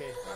Okay.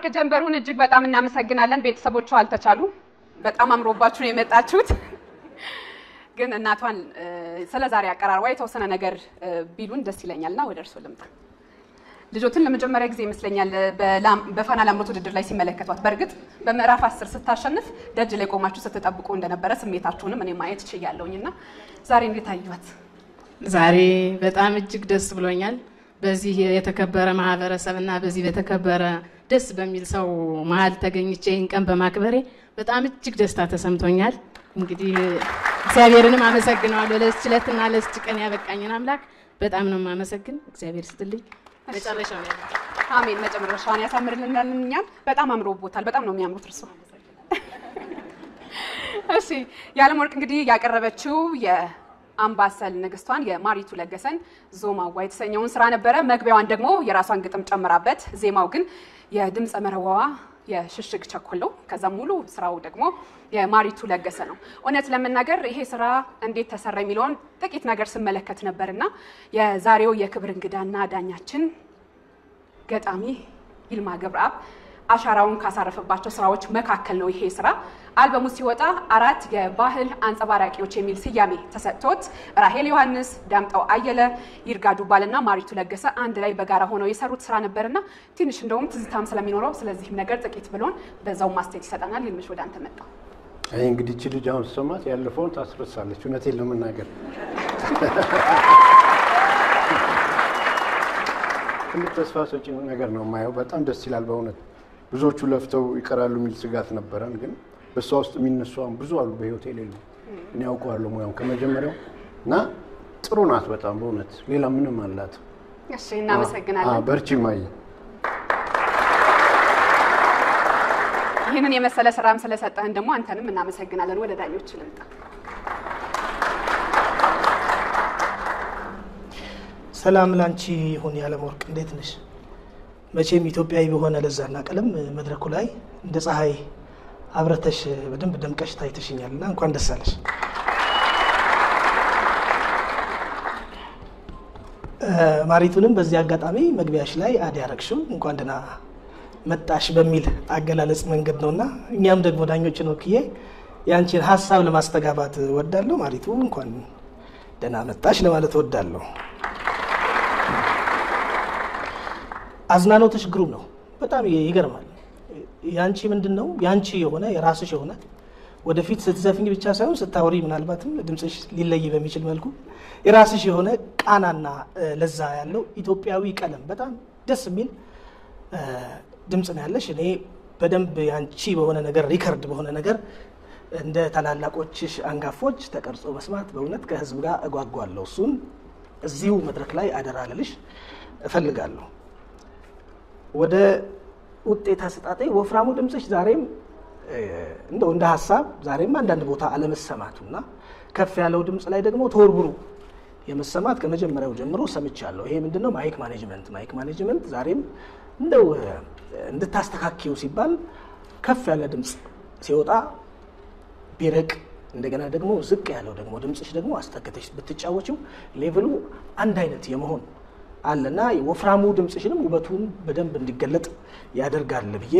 ወርቅ ጀንበሩን እጅግ በጣም እናመሰግናለን። ቤተሰቦቿ አልተቻሉ። በጣም አምሮባችሁ ነው የመጣችሁት። ግን እናቷን ስለ ዛሬ አቀራርባ የተወሰነ ነገር ቢሉን ደስ ይለኛል እና ወደ እርሶ ልምጣ። ልጆትን ለመጀመሪያ ጊዜ ይመስለኛል በፋና ላምሮት ውድድር ላይ ሲመለከቷት፣ በእርግጥ በምዕራፍ አስር ስታሸንፍ ደጅ ላይ ቆማችሁ ስትጠብቁ እንደነበረ ስሜታችሁንም እኔ ማየት ችያለሁኝ እና ዛሬ እንዴት አዩት? ዛሬ በጣም እጅግ ደስ ብሎኛል። በዚህ የተከበረ ማህበረሰብ እና በዚህ በተከበረ ደስ በሚል ሰው መሀል ተገኝቼ ይህን ቀን በማክበሬ በጣም እጅግ ደስታ ተሰምቶኛል። እንግዲህ እግዚአብሔርንም አመሰግነዋለሁ ለዚች ዕለትና ለዚች ቀን ያበቃኝን አምላክ በጣም ነው የማመሰግን። እግዚአብሔር ስጥልኝ። መጨረሻው አሜን። መጨረሻውን ያሳምርልናል። እኛም በጣም አምሮቦታል። በጣም ነው የሚያምሩት እርሶ። እሺ የዓለም ወርቅ እንግዲህ ያቀረበችው የአምባሰል ንግስቷን የማሪቱ ለገሰን ዞማዋ የተሰኘውን ስራ ነበረ። መግቢያዋን ደግሞ የራሷን ግጥም ጨምራበት፣ ዜማው ግን የድምፀ መረዋዋ የሽሽግ ቸኮል ነው። ከዛም ሙሉ ስራው ደግሞ የማሪቱ ለገሰ ነው። እውነት ለመናገር ይሄ ስራ እንዴት ተሰራ የሚለውን ጥቂት ነገር ስመለከት ነበርና የዛሬው የክብር እንግዳና ዳኛችን ገጣሚ ይልማ ገብረአብ አሻራውን ካሳረፈባቸው ስራዎች መካከል ነው ይሄ ስራ። አልበሙ ሲወጣ አራት የባህል አንጸባራቂዎች የሚል ስያሜ ተሰጥቶት ራሄል ዮሐንስ፣ ዳምጠው አየለ፣ ይርጋ ዱባልና ማሪቱ ለገሰ አንድ ላይ በጋራ ሆነው የሰሩት ስራ ነበርና ትንሽ እንደውም ትዝታም ስለሚኖረው ስለዚህም ነገር ጥቂት ብሎን በዛው ማስተያየት ይሰጠናል። ይልምሽ ወደ አንተ መጣ። ይህ እንግዲህ እቺ ልጅ አሁን ስሰማት ያለፈውን ታስረሳለች። እውነቴን ለመናገር ትልቅ ተስፋ ሰጪ ነገር ነው የማየው። በጣም ደስ ይላል በእውነት ብዙዎቹ ለፍተው ይቀራሉ የሚል ስጋት ነበረን፣ ግን በእሷ ውስጥ የሚነሱ አሁን ብዙ አሉ በህይወት የሌሉ እኔ ያውቀዋለሁ ሙያውን ከመጀመሪያው እና ጥሩ ናት በጣም በእውነት ሌላ ምንም አላት። እሺ፣ እናመሰግናለን። በርቺ ማየ ይህንን የመሰለ ስራም ስለሰጠህን ደግሞ አንተንም እናመሰግናለን። ወደ ዳኞች ልምጣ። ሰላም ላንቺ ይሁን የዓለም ወርቅ፣ እንዴት ነሽ? መቼም ኢትዮጵያዊ በሆነ ለዛና ቀለም መድረኩ ላይ እንደ ፀሐይ አብረተሽ በደንብ ደምቀሽ ታይተሽኛል እና እንኳን ደስ አለሽ። ማሪቱንም በዚህ አጋጣሚ መግቢያሽ ላይ አድ ያረግሽው እንኳን ደህና መጣሽ በሚል አገላለጽ መንገድ ነው እና እኛም ደግሞ ዳኞችን ወክዬ የአንቺን ሀሳብ ለማስተጋባት ወዳለሁ። ማሪቱ እንኳን ደህና መጣሽ ለማለት ወዳለሁ። አዘፋፈንሽ ግሩም ነው። በጣም ይገርማል። ያንቺ ምንድን ነው ያንቺ የሆነ የራስሽ የሆነ ወደፊት ስትዘፍኝ ብቻ ሳይሆን ስታወሪ ምናልባትም ድምፅሽ ሊለይ በሚችል መልኩ የራስሽ የሆነ ቃናና ለዛ ያለው ኢትዮጵያዊ ቀለም በጣም ደስ የሚል ድምፅ ነው ያለሽ። እኔ በደንብ ያንቺ በሆነ ነገር record በሆነ ነገር እንደ ታላላቆችሽ አንጋፎች ተቀርጾ መስማት በእውነት ከህዝብ ጋር እጓጓለሁ። እሱን እዚሁ መድረክ ላይ አደራ ልልሽ እፈልጋለሁ። ወደ ውጤት አሰጣጤ ወፍራሙ ድምፅሽ ዛሬም እንደው እንደ ሀሳብ ዛሬም አንዳንድ ቦታ አለመሰማቱና ከፍ ያለው ድምፅ ላይ ደግሞ ተወርብሩ የመሰማት ከመጀመሪያው ጀምሮ ሰምቻለሁ። ይሄ ምንድነው? mic management mic management ዛሬም እንደው እንድታስተካክዩ ሲባል ከፍ ያለ ድምፅ ሲወጣ ቢርቅ እንደገና ደግሞ ዝቅ ያለው ደግሞ ድምፅሽ ደግሞ አስጠግተሽ ብትጫወችው ሌቭሉ አንድ አይነት የመሆን አለና ወፍራሙ ድምፅሽንም ውበቱን በደንብ እንዲገለጥ ያደርጋል ብዬ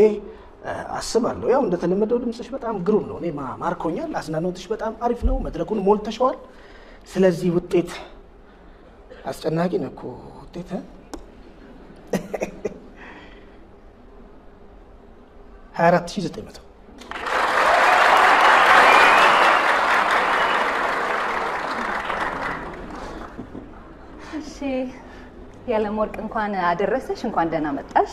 አስባለሁ። ያው እንደተለመደው ድምፅሽ በጣም ግሩም ነው። እኔ ማርኮኛል። አዝናኖትሽ በጣም አሪፍ ነው። መድረኩን ሞልተሸዋል። ስለዚህ ውጤት አስጨናቂ ነው እኮ ውጤት? ሀያ አራት ሺህ ዘጠኝ መቶ እሺ ያለምወርቅ እንኳን አደረሰሽ፣ እንኳን ደህና መጣሽ።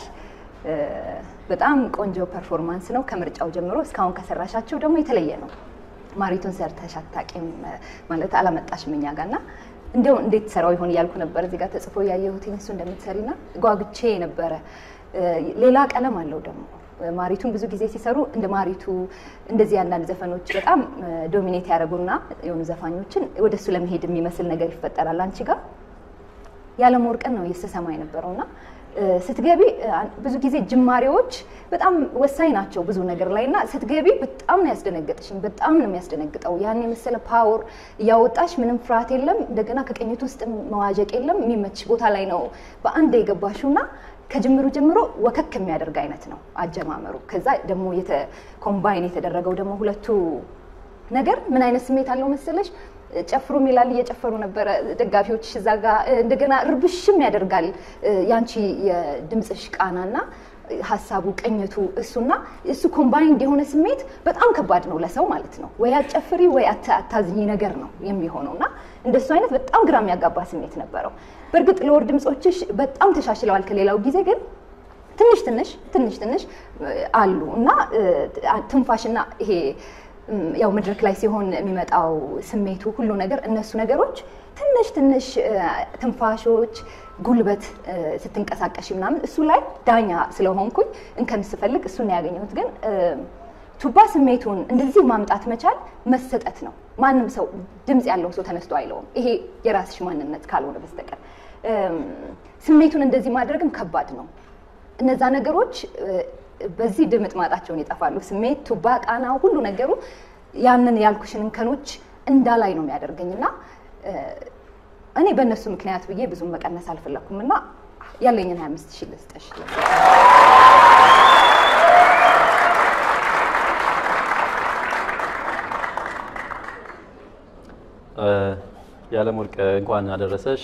በጣም ቆንጆ performance ነው። ከምርጫው ጀምሮ እስካሁን ከሰራሻቸው ደግሞ የተለየ ነው። ማሪቱን ሰርተሽ አታውቂም ማለት አላመጣሽም እኛ ጋር እና እንዲያው እንዴት ሰራው ይሆን እያልኩ ነበር። እዚህ ጋር ተጽፎ ያየሁት እሱ እንደምትሰሪና ጓጉቼ ነበረ። ሌላ ቀለም አለው ደግሞ ማሪቱን ብዙ ጊዜ ሲሰሩ እንደ ማሪቱ እንደዚህ አንዳንድ ዘፈኖች በጣም dominate ያደረጉና የሆኑ ዘፋኞችን ወደሱ ለመሄድ የሚመስል ነገር ይፈጠራል። አንቺ ጋር የዓለም ወርቅን ነው እየተሰማ የነበረው እና ስትገቢ ብዙ ጊዜ ጅማሬዎች በጣም ወሳኝ ናቸው ብዙ ነገር ላይ እና ስትገቢ በጣም ነው ያስደነገጥሽኝ። በጣም ነው የሚያስደነግጠው። ያን የመሰለ power እያወጣሽ ምንም ፍርሃት የለም። እንደገና ከቅኝት ውስጥ መዋዠቅ የለም። የሚመች ቦታ ላይ ነው በአንድ የገባሽው እና ከጅምሩ ጀምሮ ወከክ የሚያደርግ አይነት ነው አጀማመሩ። ከዛ ደግሞ combine የተደረገው ደግሞ ሁለቱ ነገር ምን አይነት ስሜት አለው መሰለሽ? ጨፍሩ ይላል እየጨፈሩ ነበረ ደጋፊዎች እዛ ጋ እንደገና ርብሽም ያደርጋል ያንቺ የድምፅሽ ቃናና ሀሳቡ ቅኝቱ እሱና እሱ combined የሆነ ስሜት በጣም ከባድ ነው ለሰው ማለት ነው። ወይ አጨፍሪ ወይ አታዝኝ ነገር ነው የሚሆነው እና እንደሱ አይነት በጣም ግራ የሚያጋባ ስሜት ነበረው። በእርግጥ ለወር ድምፆችሽ በጣም ተሻሽለዋል ከሌላው ጊዜ ግን ትንሽ ትንሽ ትንሽ ትንሽ አሉ እና ትንፋሽና ይሄ ያው መድረክ ላይ ሲሆን የሚመጣው ስሜቱ ሁሉ ነገር እነሱ ነገሮች ትንሽ ትንሽ ትንፋሾች ጉልበት ስትንቀሳቀሽ ምናምን እሱ ላይ ዳኛ ስለሆንኩኝ እንከን ስፈልግ እሱን ነው ያገኘሁት። ግን ቱባ ስሜቱን እንደዚህ ማምጣት መቻል መሰጠት ነው። ማንም ሰው ድምፅ ያለው ሰው ተነስቶ አይለውም፣ ይሄ የራስሽ ማንነት ካልሆነ በስተቀር ስሜቱን እንደዚህ ማድረግም ከባድ ነው። እነዛ ነገሮች በዚህ ድምጥ ማጣቸውን ይጠፋሉ። ስሜት፣ ቱባ፣ ቃና፣ ሁሉ ነገሩ ያንን ያልኩሽን እንከኖች እንዳላይ ነው የሚያደርገኝ እና እኔ በእነሱ ምክንያት ብዬ ብዙም መቀነስ አልፈለኩም እና ያለኝን 25 ሺህ ልስጠሽ። የዓለም ወርቅ እንኳን አደረሰሽ፣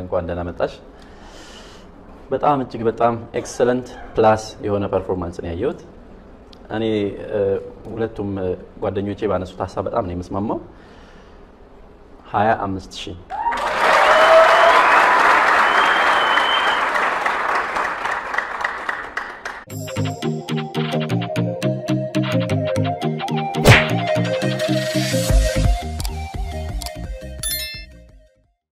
እንኳን ደህና መጣሽ። በጣም እጅግ በጣም excellent plus የሆነ performance ነው ያየሁት። እኔ ሁለቱም ጓደኞቼ ባነሱት ሀሳብ በጣም ነው የምስማማው። ሀያ አምስት ሺህ